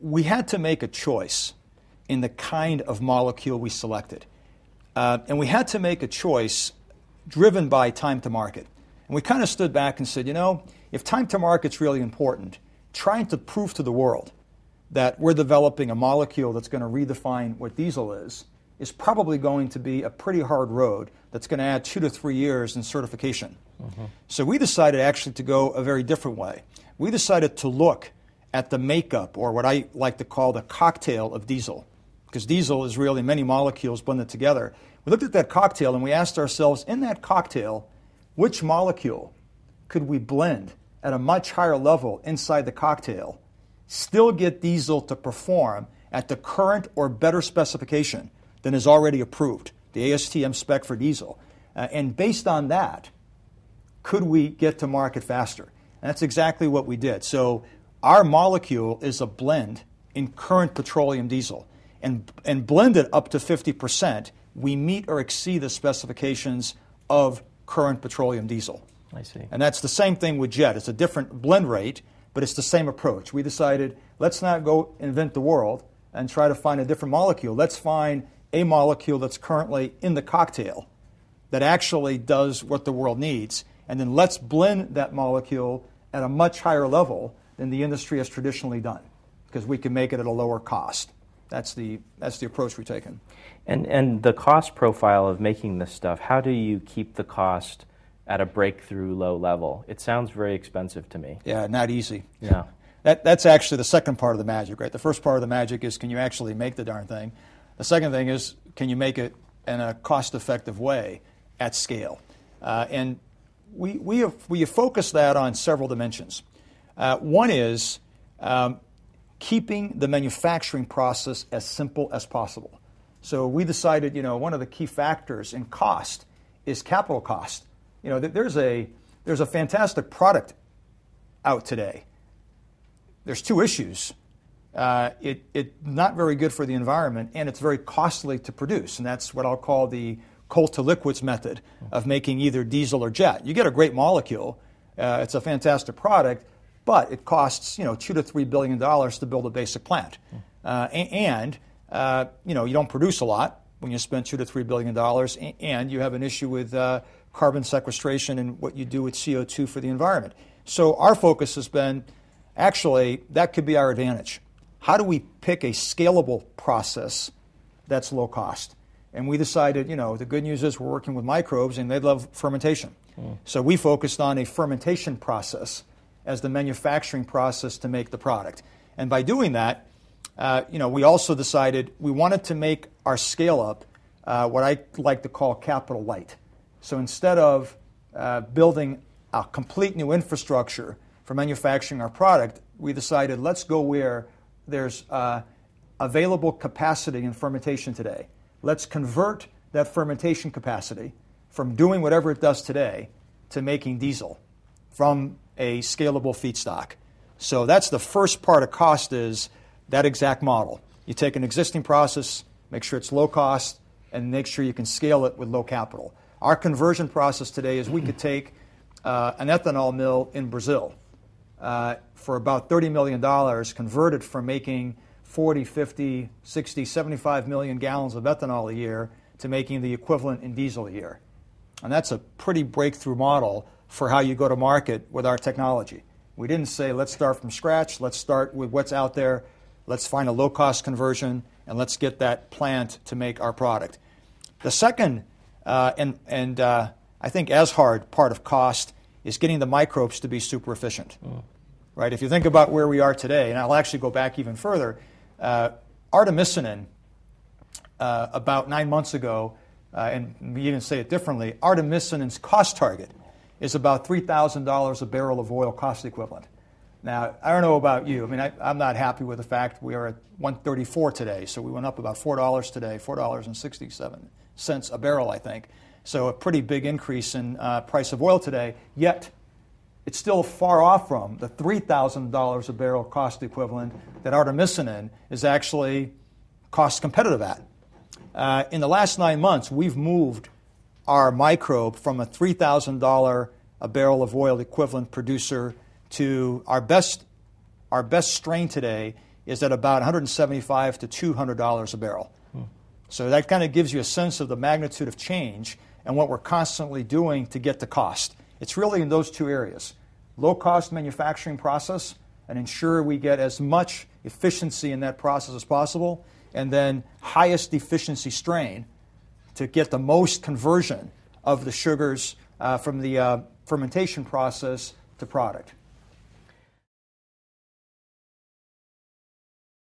we had to make a choice in the kind of molecule we selected. Uh, and we had to make a choice driven by time to market. And we kind of stood back and said, you know, if time to market's really important, trying to prove to the world that we're developing a molecule that's going to redefine what diesel is is probably going to be a pretty hard road that's going to add two to three years in certification. Mm-hmm. So we decided actually to go a very different way. We decided to look at the makeup, or what I like to call the cocktail of diesel, because diesel is really many molecules blended together. We looked at that cocktail and we asked ourselves in that cocktail, which molecule could we blend at a much higher level inside the cocktail, still get diesel to perform at the current or better specification than is already approved, the ASTM spec for diesel. Uh, and based on that, could we get to market faster? And that's exactly what we did. So our molecule is a blend in current petroleum diesel. And, and blended up to 50%, we meet or exceed the specifications of current petroleum diesel. I see. And that's the same thing with jet. It's a different blend rate, but it's the same approach. We decided let's not go invent the world and try to find a different molecule. Let's find a molecule that's currently in the cocktail that actually does what the world needs. And then let's blend that molecule at a much higher level than the industry has traditionally done because we can make it at a lower cost. That's the, that's the approach we've taken. And, and the cost profile of making this stuff, how do you keep the cost at a breakthrough low level? It sounds very expensive to me. Yeah, not easy. Yeah. That, that's actually the second part of the magic, right? The first part of the magic is can you actually make the darn thing? The second thing is can you make it in a cost effective way at scale? Uh, and we, we, have, we have focused that on several dimensions. Uh, one is um, keeping the manufacturing process as simple as possible. So we decided, you know, one of the key factors in cost is capital cost. You know, there's a, there's a fantastic product out today. There's two issues uh, it, it's not very good for the environment and it's very costly to produce. And that's what I'll call the coal to liquids method of making either diesel or jet. You get a great molecule, uh, it's a fantastic product, but it costs you know two to three billion dollars to build a basic plant, uh, and uh, you know you don't produce a lot when you spend two to three billion dollars, and you have an issue with uh, carbon sequestration and what you do with CO2 for the environment. So our focus has been actually that could be our advantage how do we pick a scalable process that's low cost? And we decided, you know, the good news is we're working with microbes and they love fermentation. Mm. So we focused on a fermentation process as the manufacturing process to make the product. And by doing that, uh, you know, we also decided we wanted to make our scale up uh, what I like to call capital light. So instead of uh, building a complete new infrastructure for manufacturing our product, we decided let's go where there's uh, available capacity in fermentation today. Let's convert that fermentation capacity from doing whatever it does today to making diesel from a scalable feedstock. So that's the first part of cost is that exact model. You take an existing process, make sure it's low cost, and make sure you can scale it with low capital. Our conversion process today is we could take uh, an ethanol mill in Brazil uh, for about $30 million converted from making 40, 50, 60, 75 million gallons of ethanol a year to making the equivalent in diesel a year. And that's a pretty breakthrough model for how you go to market with our technology. We didn't say, let's start from scratch, let's start with what's out there, let's find a low cost conversion, and let's get that plant to make our product. The second, uh, and, and uh, I think as hard part of cost, is getting the microbes to be super efficient. Mm. Right? If you think about where we are today, and I'll actually go back even further, uh, artemisinin, uh, about nine months ago, uh, and we even say it differently, artemisinin's cost target is about $3,000 a barrel of oil cost equivalent. Now, I don't know about you. I mean, I, am not happy with the fact we are at 134 today. So we went up about $4 today, $4.67 a barrel, I think. So a pretty big increase in uh, price of oil today. Yet it's still far off from the $3,000 a barrel cost equivalent that artemisinin is actually cost competitive at. Uh, in the last nine months, we've moved our microbe from a $3,000 a barrel of oil equivalent producer to our best, our best strain today is at about $175 to 200 dollars a barrel. Hmm. So that kind of gives you a sense of the magnitude of change and what we're constantly doing to get the cost. It's really in those two areas: low cost manufacturing process and ensure we get as much efficiency in that process as possible, and then highest efficiency strain to get the most conversion of the sugars uh, from the uh, fermentation process to product.